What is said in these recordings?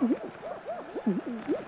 Mm-hmm.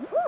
Woo!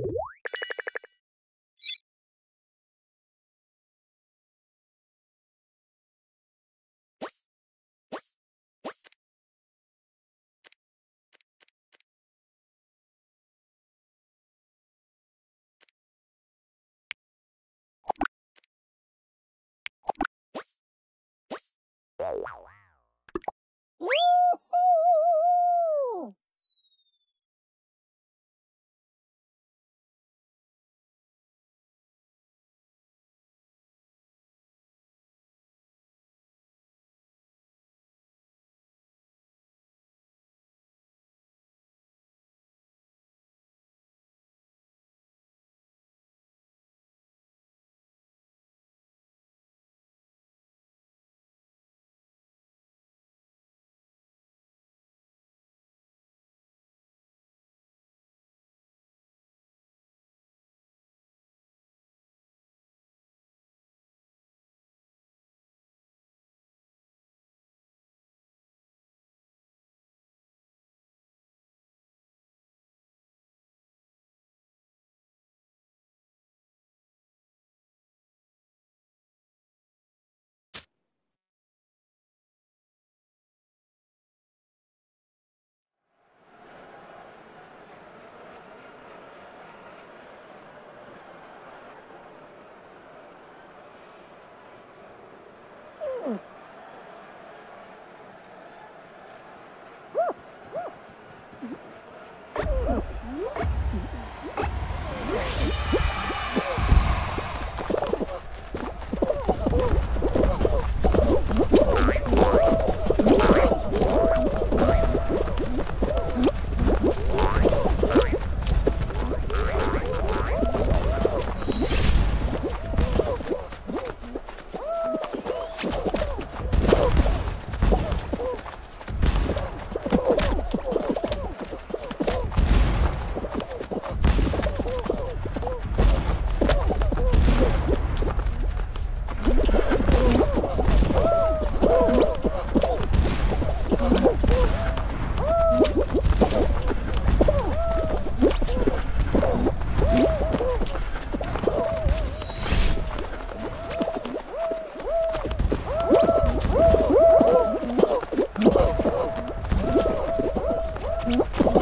Música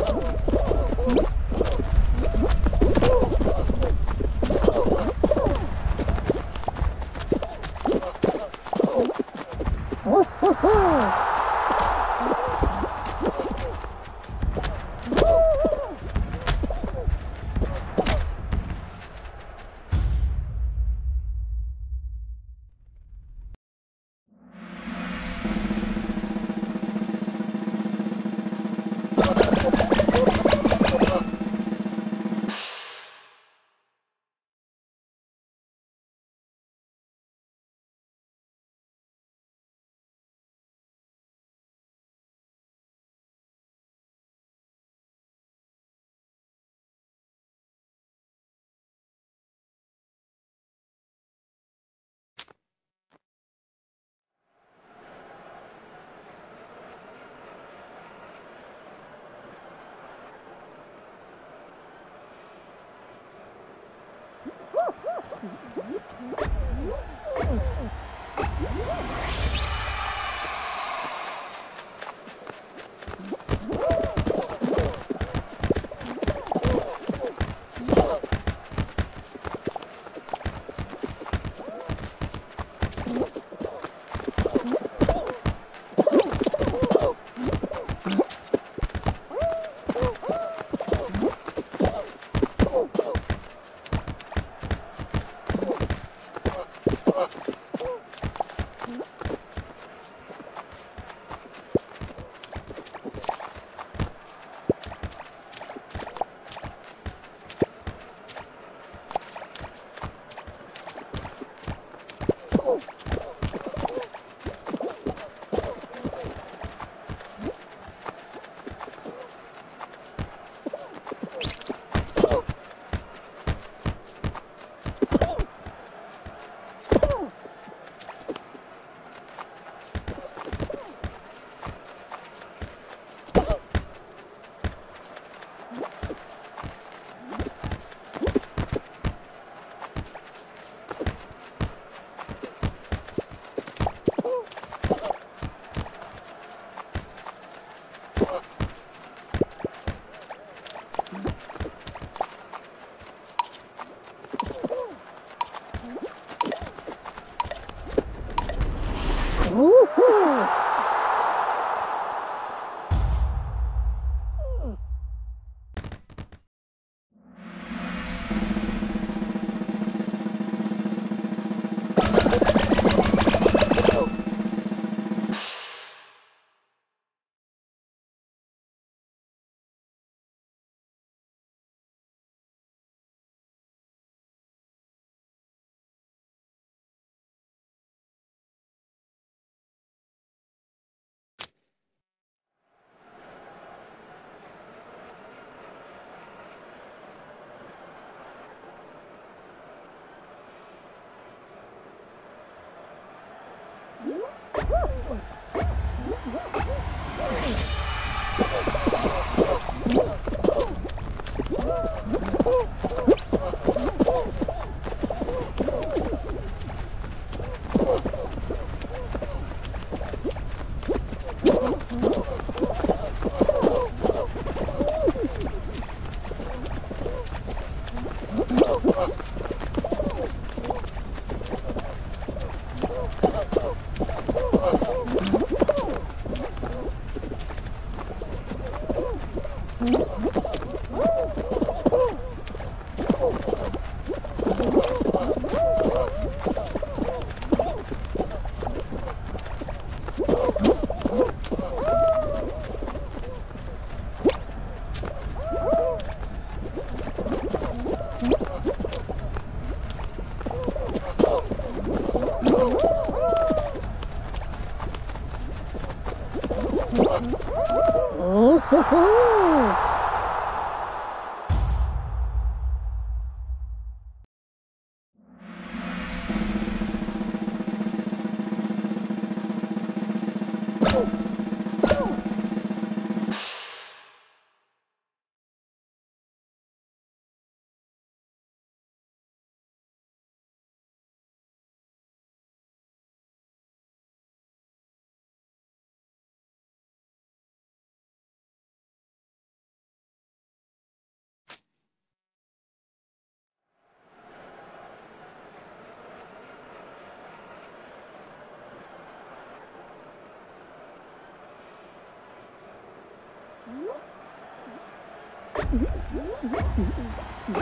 Oh! Oh! Mm-hmm.